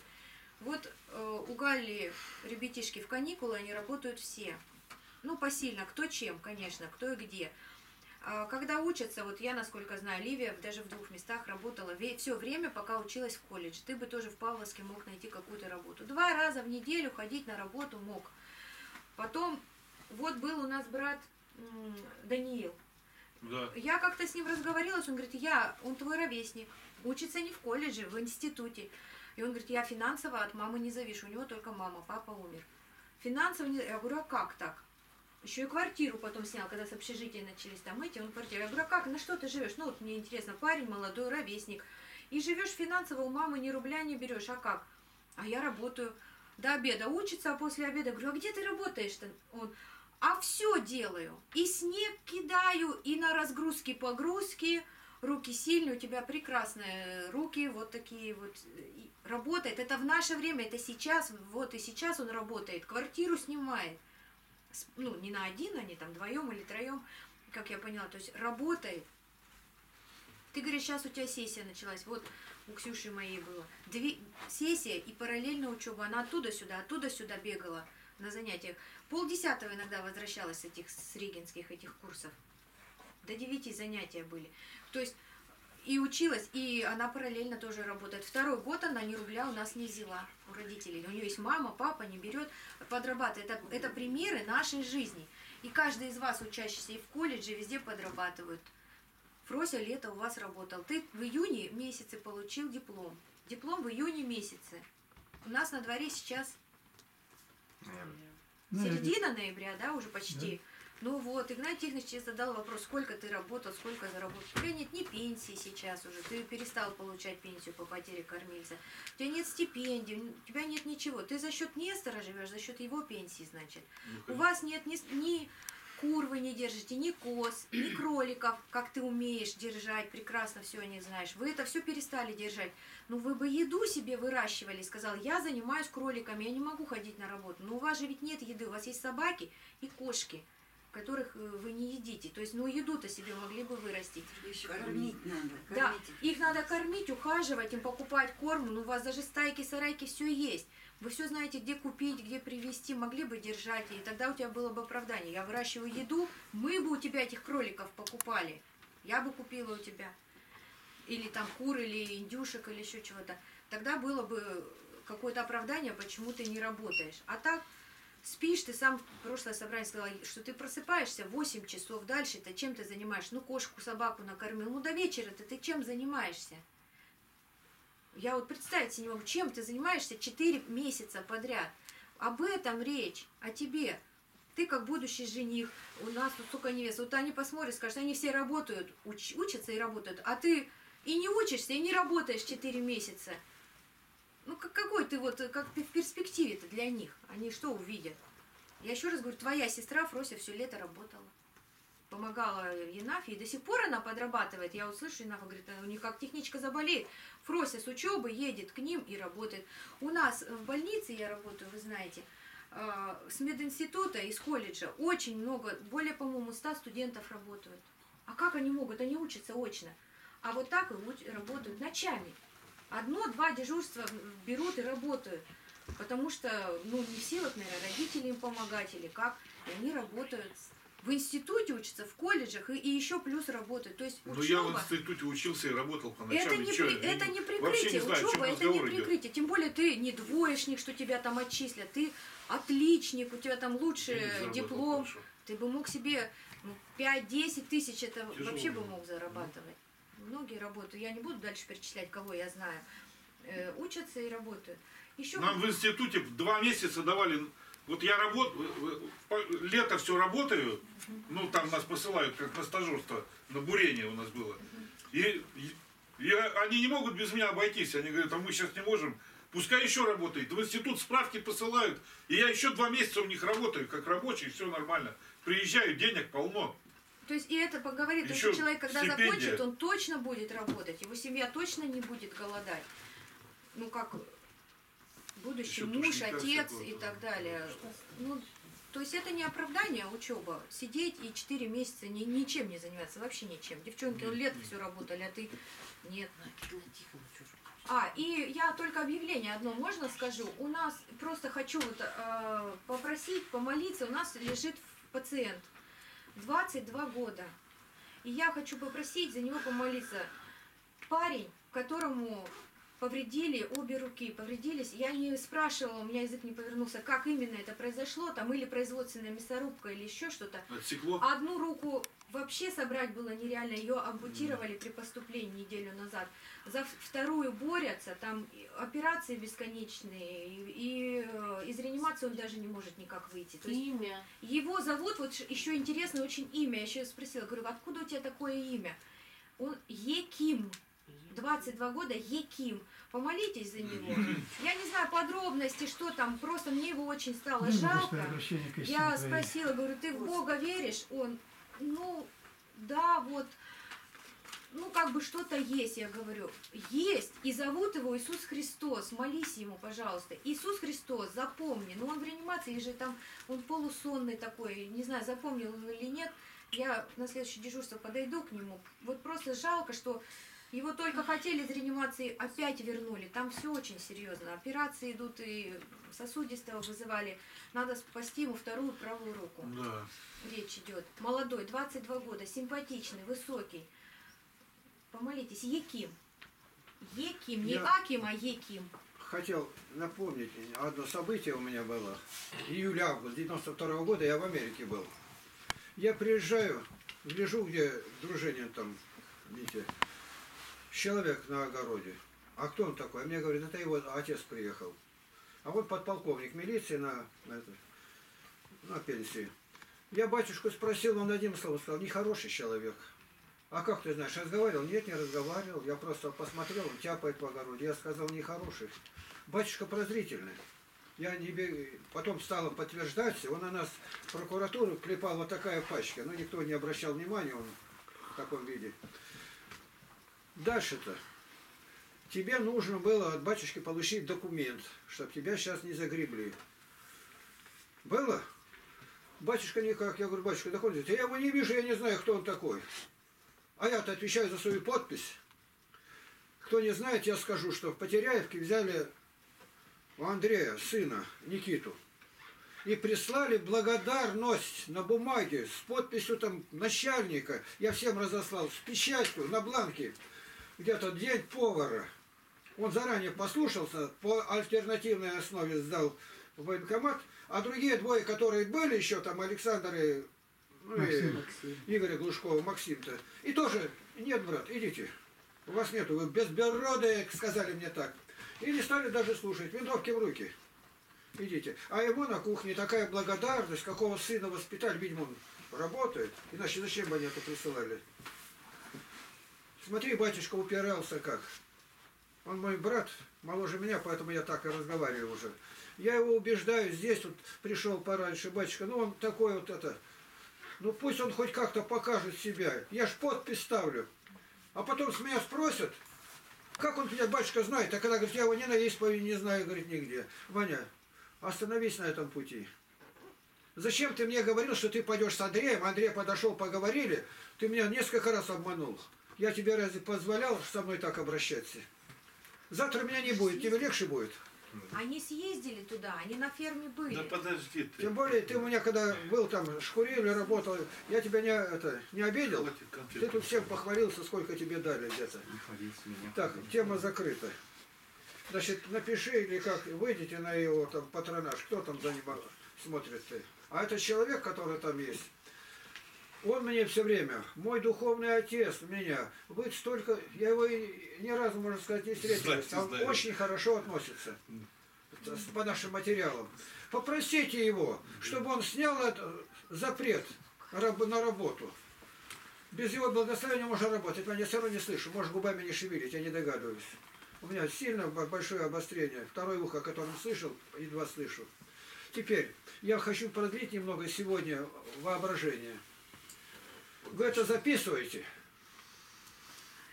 Вот э, у Галли ребятишки в каникулы, они работают все. Ну, посильно, кто чем, конечно, кто и где. А Когда учатся, вот я, насколько знаю, Ливия даже в двух местах работала все время, пока училась в колледж. Ты бы тоже в Павловске мог найти какую-то работу. Два раза в неделю ходить на работу мог. Потом, вот был у нас брат Даниил. Да. Я как-то с ним разговорилась, он говорит, я, он твой ровесник, учится не в колледже, в институте. И он говорит, я финансово от мамы не завишу, у него только мама, папа умер. Финансово не... Я говорю, а как так? Еще и квартиру потом снял, когда с общежития начались там эти, он квартиру. Я говорю, а как, на что ты живешь? Ну, вот мне интересно, парень молодой, ровесник. И живешь финансово, у мамы ни рубля не берешь, а как? А я работаю до обеда, учится, а после обеда говорю, а где ты работаешь-то? Он, а все делаю. И снег кидаю, и на разгрузки погрузки. Руки сильные, у тебя прекрасные руки, вот такие вот. И работает. Это в наше время, это сейчас, вот и сейчас он работает. Квартиру снимает. Ну, не на один, они там вдвоем или троем, как я поняла, то есть работает. Ты говоришь, сейчас у тебя сессия началась, вот у Ксюши моей было. Две, сессия и параллельно учеба. Она оттуда сюда, оттуда сюда бегала на занятиях. Полдесятого иногда возвращалась с этих с регенских этих курсов. До девяти занятия были. То есть и училась, и она параллельно тоже работает. Второй год она ни рубля у нас не взяла у родителей. У нее есть мама, папа, не берет, подрабатывает. Это, это примеры нашей жизни. И каждый из вас, учащийся и в колледже, везде подрабатывают. Фрося лето у вас работал. Ты в июне месяце получил диплом. Диплом в июне месяце. У нас на дворе сейчас середина ноября, да, уже почти. Ну вот, Игнатий Тихонович тебе задал вопрос, сколько ты работал, сколько заработал. У тебя нет ни пенсии сейчас уже, ты перестал получать пенсию по потере кормильца. У тебя нет стипендий, у тебя нет ничего. Ты за счет Нестора живешь, за счет его пенсии, значит. У вас нет ни, ни кур вы не держите, ни коз, ни кроликов, как ты умеешь держать, прекрасно все о них знаешь. Вы это все перестали держать. Ну вы бы еду себе выращивали, сказал, я занимаюсь кроликами, я не могу ходить на работу. Но у вас же ведь нет еды, у вас есть собаки и кошки которых э, вы не едите. То есть, ну, еду-то себе могли бы вырастить. Кормить надо. Да, кормить. их надо кормить, ухаживать, им покупать корм. Ну, у вас даже стайки, сарайки, все есть. Вы все знаете, где купить, где привезти, могли бы держать, и тогда у тебя было бы оправдание. Я выращиваю еду, мы бы у тебя этих кроликов покупали. Я бы купила у тебя. Или там кур, или индюшек, или еще чего-то. Тогда было бы какое-то оправдание, почему ты не работаешь. А так, спишь, ты сам в прошлое собрание сказал, что ты просыпаешься 8 часов дальше-то чем ты занимаешься? Ну, кошку, собаку накормил. Ну, до вечера-то ты чем занимаешься? Я вот представить не могу, чем ты занимаешься 4 месяца подряд. Об этом речь, о тебе. Ты как будущий жених, у нас тут столько невест. Вот они посмотрят, скажут, они все работают, уч- учатся и работают, а ты и не учишься, и не работаешь 4 месяца. Ну, как, какой ты вот, как ты в перспективе-то для них? Они что увидят? Я еще раз говорю, твоя сестра Фрося все лето работала. Помогала Енафе, и до сих пор она подрабатывает. Я вот слышу, Енафа говорит, у них как техничка заболеет. Фрося с учебы едет к ним и работает. У нас в больнице я работаю, вы знаете, э, с мединститута, из колледжа очень много, более, по-моему, 100 студентов работают. А как они могут? Они учатся очно. А вот так и работают ночами. Одно-два дежурства берут и работают. Потому что, ну, не в силах, наверное, родители им помогать или как. И они работают. В институте учатся, в колледжах и, и еще плюс работают. То есть Ну я в учеба... институте учился и работал по ночам. Это не, чё, при- это не прикрытие. не знаю, Учеба это не разговор идет. прикрытие. Тем более ты не двоечник, что тебя там отчислят. Ты отличник, у тебя там лучший диплом. хорошо. Ты бы мог себе ну, 5-10 тысяч, это Тяжело вообще бы мог зарабатывать. Многие работают. Я не буду дальше перечислять, кого я знаю. Э, учатся и работают. Еще Нам в институте два месяца давали. Вот я работаю, лето все работаю, ну там нас посылают как на стажерство, на бурение у нас было. И, и- и они не могут без меня обойтись. Они говорят, а мы сейчас не можем. Пускай еще работает. В институт справки посылают. И я еще два месяца у них работаю, как рабочий, все нормально. Приезжаю, денег полно. То есть и это поговорит, то, что человек, когда стипендия. закончит, он точно будет работать, его семья точно не будет голодать. Ну как будущий Еще муж, отец и так далее. Ну, то есть это не оправдание учеба. Сидеть и 4 месяца ни, ничем не заниматься, вообще ничем. Девчонки ну, лет все работали, а ты нет. А, и я только объявление одно можно скажу. У нас просто хочу вот, э, попросить, помолиться. У нас лежит пациент 22 года. И я хочу попросить за него помолиться. Парень, которому повредили обе руки, повредились. Я не спрашивала, у меня язык не повернулся, как именно это произошло, там или производственная мясорубка, или еще что-то. Отсекло. Одну руку вообще собрать было нереально, ее ампутировали при поступлении неделю назад. За вторую борются, там операции бесконечные, и, и, э, из реанимации он даже не может никак выйти. То есть Имя. его зовут, вот еще интересно очень имя, я еще спросила, говорю, откуда у тебя такое имя? Он Еким, 22 года, Еким. Помолитесь за него. Я не знаю подробности, что там, просто мне его очень стало жалко. Я спросила, говорю, ты в Бога веришь? Он, ну, да, вот. ну, как бы что-то есть, я говорю. Есть. И зовут его Иисус Христос. Молись ему, пожалуйста. Иисус Христос, запомни. Ну, он в реанимации же там, он полусонный такой. Не знаю, запомнил он или нет. Я на следующее дежурство подойду к нему. Вот просто жалко, что его только хотели из реанимации, опять вернули. Там все очень серьезно. Операции идут и сосудистого вызывали. Надо спасти ему вторую правую руку. Да. Речь идет. Молодой, 22 года, симпатичный, высокий. Помолитесь. Еким. Еким. Не Я- Аким, а Еким. Хотел напомнить, одно событие у меня было. Июля-август 92 года я в Америке был. Я приезжаю, гляжу, где дружение там, видите, человек на огороде. А кто он такой? Мне говорят, это его отец приехал. А вот подполковник милиции на, на, это, на пенсии. Я батюшку спросил, он одним словом сказал, нехороший человек. А как ты знаешь, разговаривал? Нет, не разговаривал. Я просто посмотрел, он тяпает в огороде. Я сказал, нехороший. Батюшка прозрительный. Я не бе- Потом стало подтверждать, он на нас прокуратуру клепал вот такая пачка. Но никто не обращал внимания, он в таком виде. Дальше-то. Тебе нужно было от батюшки получить документ, чтобы тебя сейчас не загребли. Было? Батюшка никак. Я говорю, батюшка, документ. Я его не вижу, я не знаю, кто он такой. А я-то отвечаю за свою подпись. Кто не знает, я скажу, что в Потеряевке взяли у Андрея, сына, Никиту, и прислали благодарность на бумаге с подписью там начальника. Я всем разослал с печатью на бланке. Где-то день повара. Он заранее послушался, по альтернативной основе сдал в военкомат, а другие двое, которые были еще, там Александр и, ну, и Максим. Игоря Глушкова, Максим-то, и тоже, нет, брат, идите, у вас нету, вы безбородые, сказали мне так. И не стали даже слушать, винтовки в руки. Идите. А ему на кухне такая благодарность, какого сына воспитали, видимо, он работает. Иначе зачем бы они это присылали? Смотри, батюшка упирался как. Он мой брат, моложе меня, поэтому я так и разговариваю уже. Я его убеждаю, здесь вот пришел пораньше, батюшка, ну он такой вот это, ну пусть он хоть как-то покажет себя. Я ж подпись ставлю. А потом с меня спросят, как он тебя, батюшка, знает? А когда, говорит, я его не на исповеди не знаю, говорит, нигде. Ваня, остановись на этом пути. Зачем ты мне говорил, что ты пойдешь с Андреем? Андрей подошел, поговорили. Ты меня несколько раз обманул. Я тебе разве позволял со мной так обращаться? Завтра меня не будет, тебе легче будет. Они съездили туда, они на ферме были. Да подожди ты. Тем более, ты у меня когда был там, шкурили, работал, я тебя не, это, не обидел. Ты тут всем похвалился, сколько тебе дали где-то. Так, тема закрыта. Значит, напиши или как, выйдите на его там патронаж, кто там за ним смотрит. -то. А этот человек, который там есть, он мне все время, мой духовный отец меня, вы столько, я его и ни разу, можно сказать, не встретились, Знаю, он знаю. очень хорошо относится по нашим материалам. Попросите его, чтобы он снял этот запрет на работу. Без его благословения можно работать. но Я все равно не слышу. Может губами не шевелить, я не догадываюсь. У меня сильно бо- большое обострение. Второе ухо, которым слышал, едва слышу. Теперь, я хочу продлить немного сегодня воображение. Вы это записываете?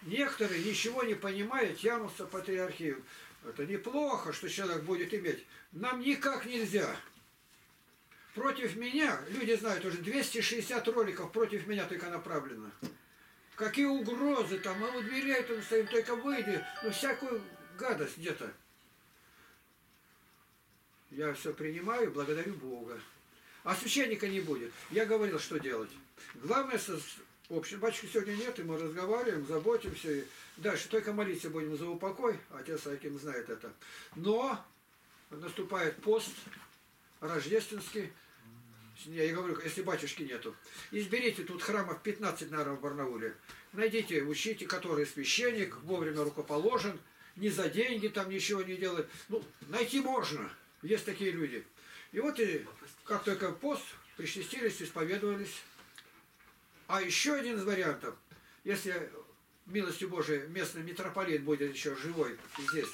Некоторые ничего не понимают, тянутся патриархию. Это неплохо, что человек будет иметь. Нам никак нельзя. Против меня, люди знают уже, 260 роликов против меня только направлено. Какие угрозы там, а у дверей там стоим, только выйди, ну всякую гадость где-то. Я все принимаю, благодарю Бога. А священника не будет. Я говорил, что делать. Главное, со- общем, батюшки сегодня нет, и мы разговариваем, заботимся. И дальше только молиться будем за упокой, отец Аким знает это. Но наступает пост рождественский. Я говорю, если батюшки нету. Изберите тут храмов 15, наверное, в Барнауле. Найдите, учите, который священник, вовремя рукоположен, не за деньги там ничего не делает. Ну, найти можно. Есть такие люди. И вот и как только пост, причастились, исповедовались. А еще один из вариантов, если милостью Божией местный митрополит будет еще живой здесь,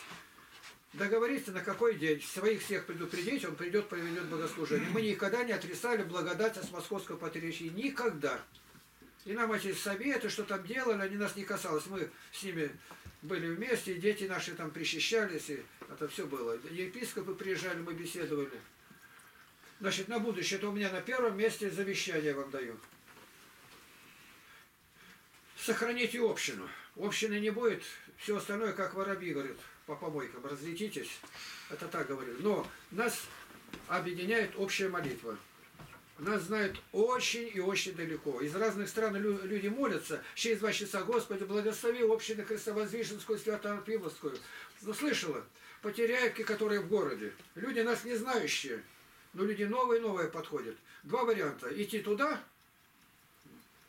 договориться на какой день, своих всех предупредить, он придет, проведет богослужение. Мы никогда не отрицали благодать от Московского патриархии. Никогда. И нам эти советы, что там делали, они нас не касалось. Мы с ними были вместе, дети наши там причащались, и это все было. Епископы приезжали, мы беседовали. Значит, на будущее, это у меня на первом месте завещание вам даю. Сохраните общину. Общины не будет, все остальное, как воробьи, говорят, по помойкам, разлетитесь. Это так говорю. Но нас объединяет общая молитва. Нас знают очень и очень далеко. Из разных стран лю- люди молятся. Через два часа, Господи, благослови общины Христовозвишенскую, Свято-Арпиловскую. Ну, слышала? Потеряевки, которые в городе. Люди нас не знающие. Но люди новые-новые подходят. Два варианта. Идти туда,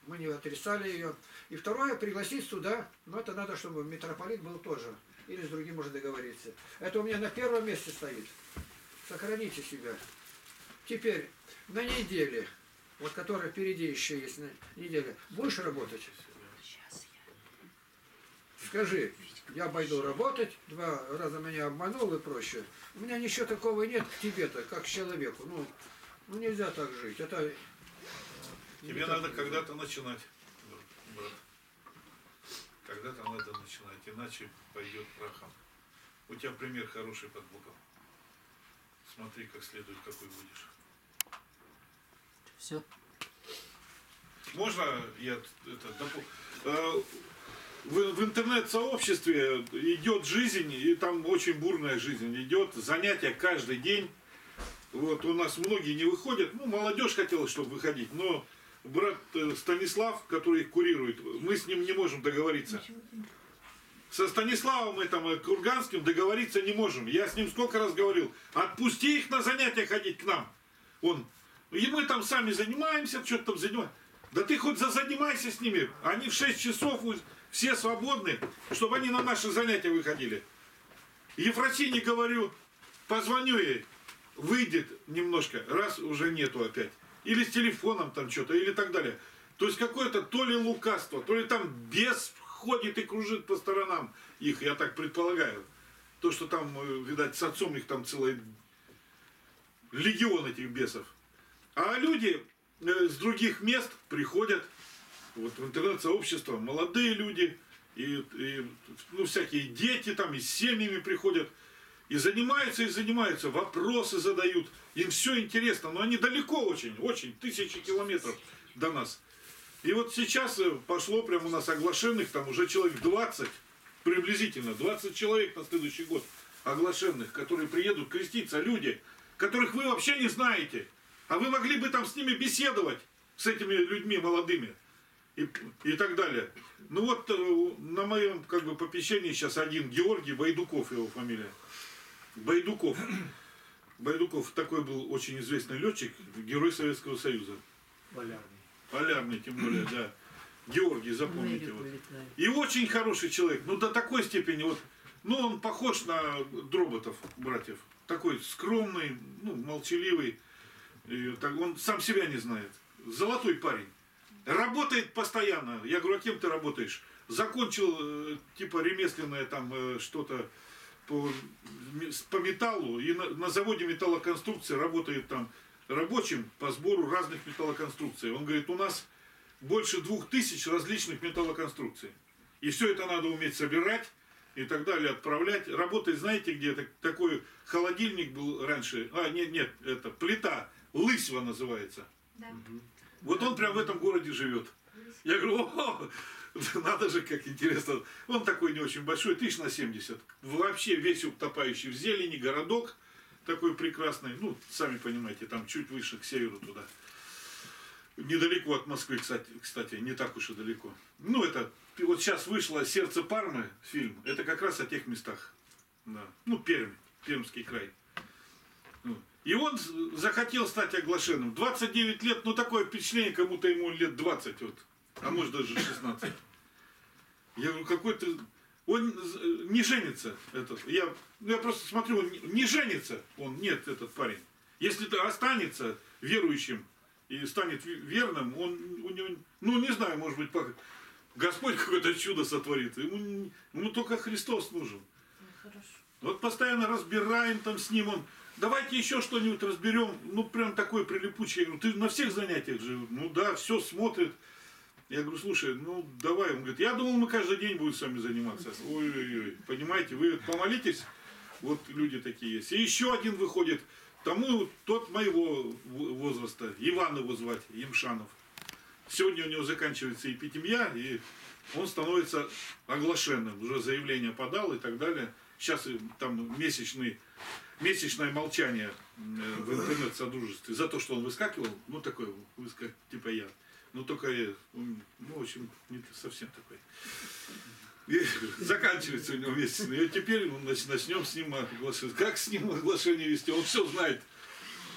мы не отрицали ее. И второе, пригласить сюда. Но это надо, чтобы митрополит был тоже. Или с другим можно договориться. Это у меня на первом месте стоит. Сохраните себя. Теперь, на неделе, вот которая впереди еще есть на неделя, будешь работать? Скажи, я пойду работать, два раза меня обманул и проще. У меня ничего такого нет к тебе-то, как к человеку. Ну, ну нельзя так жить. Это Тебе надо когда-то начинать, брат. Когда-то надо начинать, иначе пойдет прахом. У тебя пример хороший под боком. Смотри, как следует, какой будешь. Все. Можно я это Э, В, в интернет-сообществе идет жизнь, и там очень бурная жизнь идет, занятия каждый день. Вот у нас многие не выходят, ну, молодежь хотела, чтобы выходить, но брат э, Станислав, который их курирует, мы с ним не можем договориться. Со Станиславом этим э, Курганским договориться не можем. Я с ним сколько раз говорил, отпусти их на занятия ходить к нам. Он, и мы там сами занимаемся, что-то там занимаемся. Да ты хоть зазанимайся с ними. Они в 6 часов все свободны, чтобы они на наши занятия выходили. Ефросине говорю, позвоню ей, выйдет немножко, раз уже нету опять. Или с телефоном там что-то, или так далее. То есть какое-то то ли лукавство, то ли там бес ходит и кружит по сторонам их, я так предполагаю. То, что там, э, видать, с отцом их там целый легион этих бесов. А люди э, с других мест приходят вот в интернет-сообщество, молодые люди, и, и, ну, всякие дети там и с семьями приходят, и занимаются, и занимаются, вопросы задают, им все интересно, но они далеко очень, очень, тысячи километров до нас. И вот сейчас э, пошло прямо у нас оглашенных, там уже человек 20, приблизительно, 20 человек на следующий год оглашенных, которые приедут креститься, люди, которых вы вообще не знаете. А вы могли бы там с ними беседовать, с этими людьми молодыми и, и так далее. Ну вот э, на моем как бы попечении сейчас один Георгий Байдуков его фамилия. Байдуков. Байдуков такой был очень известный летчик, герой Советского Союза. Полярный. Полярный, тем более, да. Георгий, запомните. Вот. И очень хороший человек, ну до такой степени, вот, ну он похож на Дроботов, братьев. Такой скромный, ну, молчаливый. И так, он сам себя не знает. Золотой парень. Работает постоянно. Я говорю, а кем ты работаешь? Закончил, э, типа, ремесленное там э, что-то по, по металлу. И на, на заводе металлоконструкции работает там рабочим по сбору разных металлоконструкций. Он говорит, у нас больше двух тысяч различных металлоконструкций. И все это надо уметь собирать и так далее, отправлять. Работать, знаете, где так- такой холодильник был раньше? А, нет, нет, это плита, Лысьва называется. Да. Вот он прям в этом городе живет. Я говорю, о, надо же, как интересно. Он такой не очень большой, тысяч на 70. Вообще весь утопающий в зелени, городок такой прекрасный. Ну, сами понимаете, там чуть выше, к северу туда. Недалеко от Москвы, кстати, кстати, не так уж и далеко. Ну, это, вот сейчас вышло «Сердце Пармы» фильм. Это как раз о тех местах. Да. Ну, Пермь, Пермский край. Ну, И он захотел стать оглашенным. 29 лет, ну такое впечатление, как будто ему лет 20, вот, а может даже 16. Я говорю, какой ты... Он не женится, этот. Я, ну, я просто смотрю, он не- женится, он, нет, этот парень. Если ты останется верующим и станет ве- верным, он у него, ну не знаю, может быть, пак- Господь какое-то чудо сотворит. Ему, ему только Христос нужен. Вот постоянно разбираем там с ним, он, давайте еще что-нибудь разберем, ну прям такой прилипучий. Я говорю, ты на всех занятиях же? Ну да, все смотрит. Я говорю, слушай, ну давай. Он говорит, я думал, мы каждый день будем с вами заниматься. Ой-ой-ой, понимаете, вы помолитесь, вот люди такие есть. И еще один выходит, тому тот моего возраста, Иван его звать, Емшанов. Сегодня у него заканчивается эпитемья, и он становится оглашенным. Уже заявление подал и так далее. Сейчас и там месячный, месячное молчание э, в интернет-содружестве за то, что он выскакивал. Ну, такой, выскак, типа я. Ну, только, э, ну, в общем, не совсем такой. И заканчивается у него месячный. И вот теперь ну, нач- начнем с ним оглашение. Как с ним оглашение вести? Он все знает.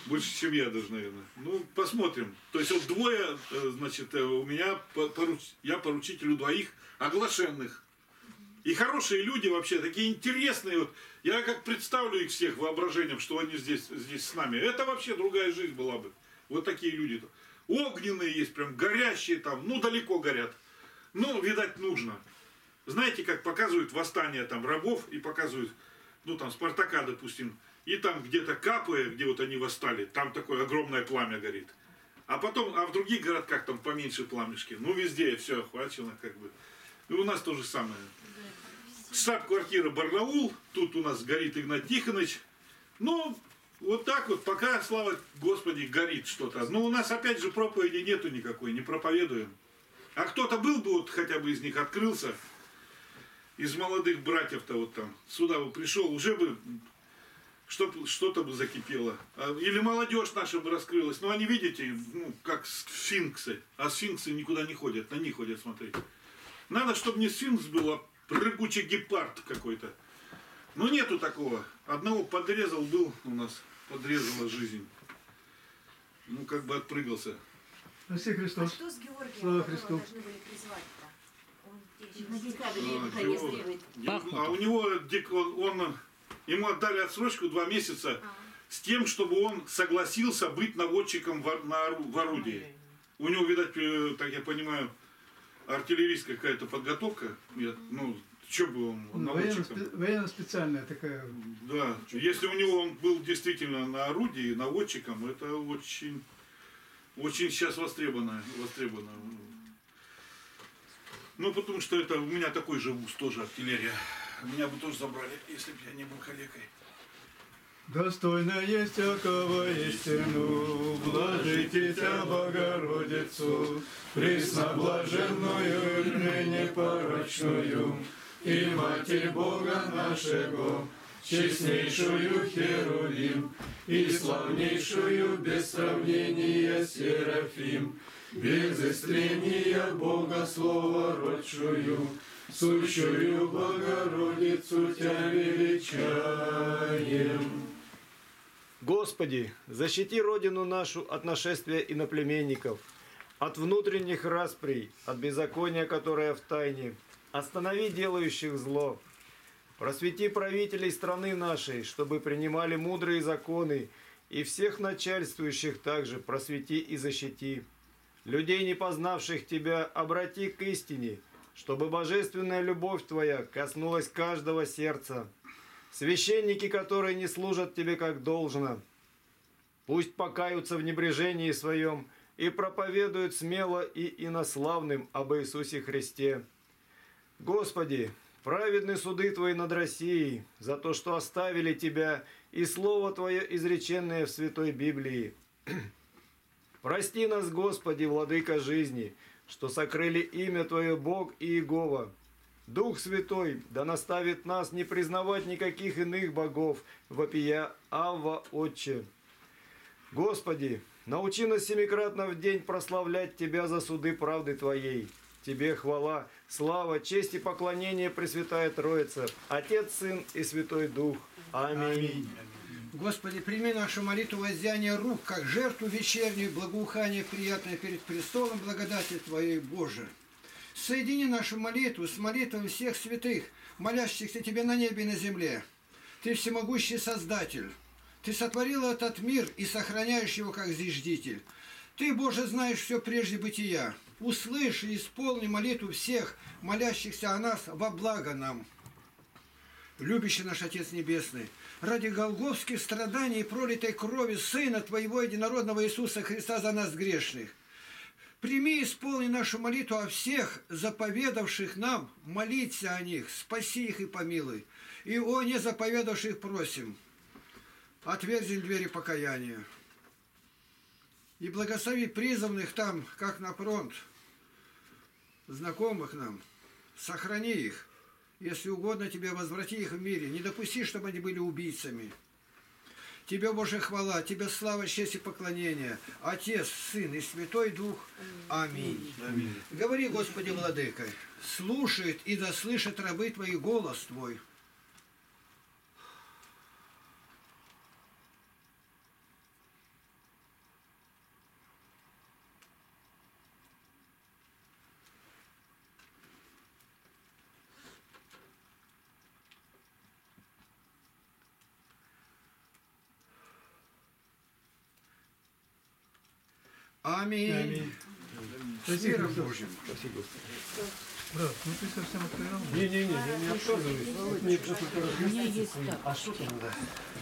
Больше, чем я даже, наверное. Ну, посмотрим. То есть вот двое, э, значит, э, у меня, я поручитель у двоих оглашенных. И хорошие люди вообще, такие интересные. Вот. Я как представлю их всех воображением, что они здесь, здесь с нами. Это вообще другая жизнь была бы. Вот такие люди. Огненные есть, прям горящие там, ну далеко горят. Ну, видать, нужно. Знаете, как показывают восстание там рабов и показывают, ну там Спартака, допустим, и там где-то Капы, где вот они восстали, там такое огромное пламя горит. А потом, а в других городках там поменьше пламешки. Ну, везде все охвачено как бы. И у нас то же самое. Штаб-квартира Барнаул, тут у нас горит Игнат Тихонович. Ну, вот так вот, пока, слава Господи, горит что-то. Но у нас опять же проповеди нету никакой, не проповедуем. А кто-то был бы, вот хотя бы из них открылся, из молодых братьев-то вот там, сюда бы пришел, уже бы что-то бы закипело. А, Или молодежь наша бы раскрылась. Но они, видите, ну, как сфинксы. А сфинксы никуда не ходят, на них ходят смотреть. Надо, чтобы не сфинкс был, а прыгучий гепард какой-то. Но нету такого. Одного подрезал был у нас, подрезала жизнь. Ну, как бы отпрыгался. Спаси А Христос. что с Георгием, Слава Христу. должны были призвать-то? На декабре А, Георг-. Георг- А у него дик- он, он- ему отдали отсрочку два месяца А. с тем, чтобы он согласился быть наводчиком в, на в орудии. У него, видать, э, так я понимаю, артиллерийская какая-то подготовка. Я- ну, что бы он, он наводчиком? Военно-специальная такая. Да, если у него он был действительно на орудии, наводчиком, это очень, очень сейчас востребовано. востребовано. Ну, потому что это у меня такой же вуз, тоже артиллерия. Меня бы тоже забрали, если бы я не был калекой. Достойно есть всякого истину, блажите Тя, Богородицу, пресноблаженную и непорочную, и Матерь Бога нашего, честнейшую Херувим, и славнейшую без сравнения Серафим, без истления Бога Слова родшую, сущую Богородицу Тя величаем. Господи, защити Родину нашу от нашествия иноплеменников, от внутренних расприй, от беззакония, которое в тайне. Останови делающих зло. Просвети правителей страны нашей, чтобы принимали мудрые законы, и всех начальствующих также просвети и защити. Людей, не познавших Тебя, обрати к истине, чтобы божественная любовь Твоя коснулась каждого сердца. Священники, которые не служат тебе как должно, пусть покаются в небрежении своем и проповедуют смело и инославным об Иисусе Христе. Господи, праведны суды Твои над Россией за то, что оставили Тебя и Слово Твое, изреченное в Святой Библии. Прости нас, Господи, Владыка жизни, что сокрыли имя Твое Бог и Иегова, Дух Святой да наставит нас не признавать никаких иных богов, вопия Авва Отче. Господи, научи нас семикратно в день прославлять Тебя за суды правды Твоей. Тебе хвала, слава, честь и поклонение Пресвятая Троица, Отец, Сын и Святой Дух. Аминь. Господи, прими нашу молитву воздяния рук, как жертву вечернюю, благоухание приятное перед престолом благодати Твоей, Боже. Соедини нашу молитву с молитвой всех святых, молящихся Тебе на небе и на земле. Ты всемогущий Создатель. Ты сотворил этот мир и сохраняешь его как зиждитель. Ты, Боже, знаешь все прежде бытия. Услышь и исполни молитву всех, молящихся о нас во благо нам. Любящий наш Отец Небесный, ради голговских страданий и пролитой крови Сына Твоего Единородного Иисуса Христа за нас грешных, Прими и исполни нашу молитву о всех заповедавших нам, молиться о них, спаси их и помилуй. И о незаповедавших просим, отверзи им двери покаяния. И благослови призванных там, как на фронт, знакомых нам, сохрани их. Если угодно тебе, возврати их в мире. Не допусти, чтобы они были убийцами. Тебе, Боже, хвала, Тебе слава, честь и поклонение. Отец, Сын и Святой Дух. Аминь. Аминь. Говори, Господи, Владыка, слушает и да слышат рабы Твои голос Твой. Аминь. Аминь. С миром Божьим. Спасибо. Брат, ну ты совсем откровенный. Не-не-не, я не отказываюсь. Вот мне просто У меня есть тапочки.